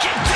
Breaking